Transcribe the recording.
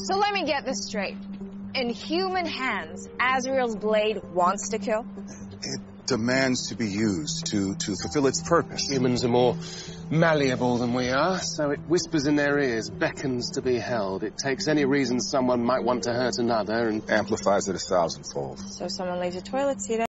So let me get this straight. In human hands, Azrael's blade wants to kill? It demands to be used to, to fulfill its purpose. Humans are more malleable than we are, so it whispers in their ears, beckons to be held. It takes any reason someone might want to hurt another and amplifies it a thousandfold. So someone leaves a toilet seat